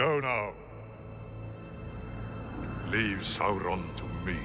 Go now. Leave Sauron to me.